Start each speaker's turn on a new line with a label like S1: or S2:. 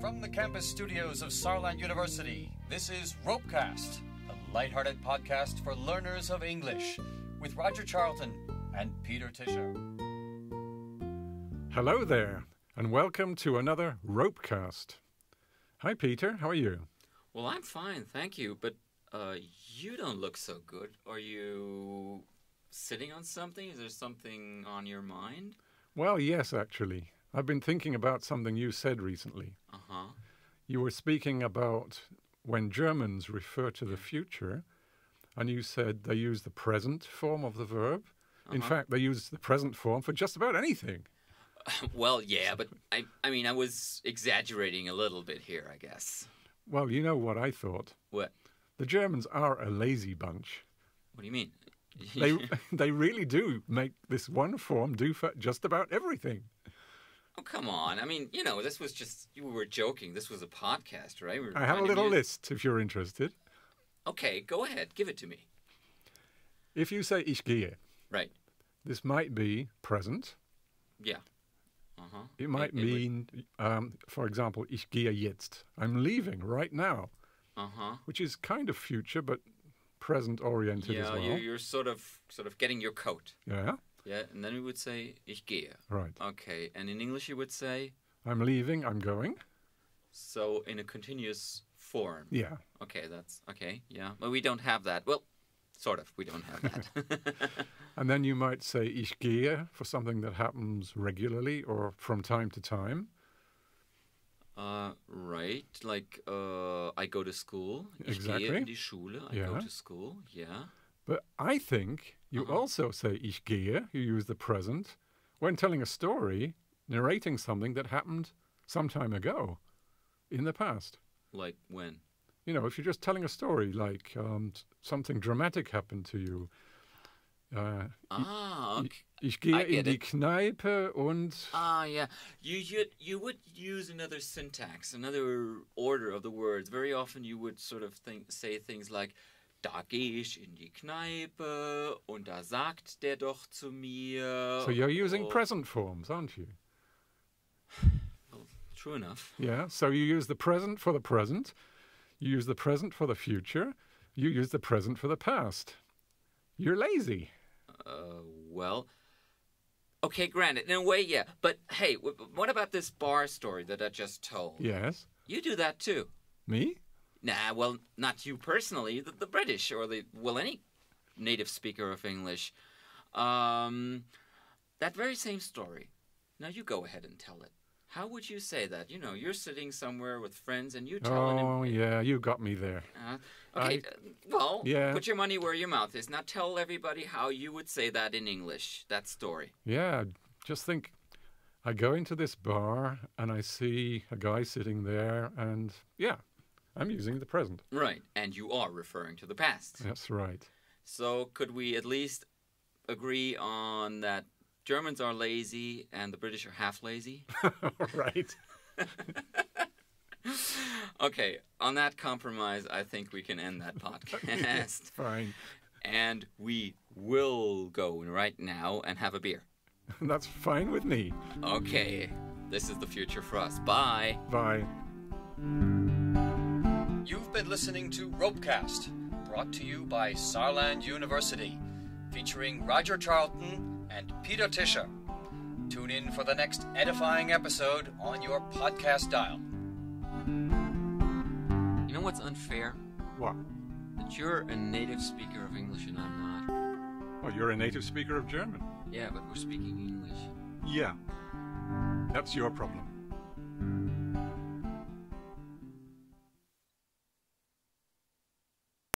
S1: From the campus studios of Saarland University, this is Ropecast, a lighthearted podcast for learners of English, with Roger Charlton and Peter Tischer.
S2: Hello there, and welcome to another Ropecast. Hi, Peter. How are you?
S3: Well, I'm fine, thank you. But uh, you don't look so good. Are you sitting on something? Is there something on your mind?
S2: Well, yes, actually. I've been thinking about something you said recently.
S3: Uh huh.
S2: You were speaking about when Germans refer to the future, and you said they use the present form of the verb. In
S3: Uh-huh.
S2: fact, they use the present form for just about anything.
S3: well, yeah, but I, I mean, I was exaggerating a little bit here, I guess.
S2: Well, you know what I thought.
S3: What?
S2: The Germans are a lazy bunch.
S3: What do you mean?
S2: They they really do make this one form do for just about everything.
S3: Oh, come on. I mean, you know, this was just you were joking. This was a podcast, right? We
S2: I have a little list if you're interested.
S3: Okay, go ahead. Give it to me.
S2: If you say ich gehe,
S3: Right.
S2: this might be present.
S3: Yeah. Uh huh.
S2: It might mean, um, for example, ich gehe jetzt. I'm leaving right now,
S3: Uh huh.
S2: which is kind of future but present oriented
S3: Yeah,
S2: as well.
S3: you're, you're sort of sort of getting your coat.
S2: Yeah,
S3: Yeah, and then we would say ich gehe.
S2: right.
S3: Okay, and in English you would say
S2: I'm leaving. I'm going.
S3: so in a continuous form.
S2: Yeah.
S3: Okay, that's okay. Yeah, but we don't have that. Well, sort of. We don't have that.
S2: And then you might say ich gehe for something that happens regularly or from time to time.
S3: uh, right, like uh, I go to school. Ich gehe
S2: Exactly.
S3: in die Schule. I go to school. Yeah.
S2: But I think you
S3: Uh-huh.
S2: also say ich gehe, you use the present, when telling a story, narrating something that happened some time ago in the past.
S3: Like when?
S2: You know, if you're just telling a story, like um, something dramatic happened to you. Uh,
S3: Ah, okay.
S2: ich gehe in die
S3: it.
S2: Kneipe und.
S3: Ah, yeah. You you you would use another syntax, another order of the words. Very often, you would sort of think, say things like, "Da gehe ich in die Kneipe und da sagt der doch zu mir."
S2: So you're using
S3: or-
S2: present forms, aren't you?
S3: True enough.
S2: Yeah. So you use the present for the present, you use the present for the future, you use the present for the past. You're lazy.
S3: Uh, well, okay, granted, in a way, yeah. But hey, what about this bar story that I just told?
S2: Yes.
S3: You do that too.
S2: Me?
S3: Nah, well, not you personally, the, the British or the well, any native speaker of English. Um, that very same story. Now you go ahead and tell it. How would you say that? You know, you're sitting somewhere with friends and you tell an
S2: Oh, yeah, you got me there.
S3: Uh, okay,
S2: I-
S3: uh, well,
S2: Yeah.
S3: put your money where your mouth is. Now tell everybody how you would say that in English. That story.
S2: Yeah, just think I go into this bar and I see a guy sitting there, and yeah, I'm using the present.
S3: Right, and you are referring to the past.
S2: That's right.
S3: So could we at least agree on that Germans are lazy and the British are half lazy?
S2: right.
S3: okay, on that compromise, I think we can end that podcast.
S2: Fine.
S3: and we will go right now and have a beer.
S2: That's fine with me.
S3: Okay, this is the future for us. Bye.
S2: Bye.
S1: You've been listening to Ropecast, brought to you by Saarland University, featuring Roger Charlton and Peter Tischer. Tune in for the next edifying episode on your podcast dial.
S3: You know what's unfair?
S2: What?
S3: That you're a native speaker of English and I'm not.
S2: Oh, you're a native speaker of German.
S3: Yeah, but we're speaking English.
S2: Yeah. That's your problem.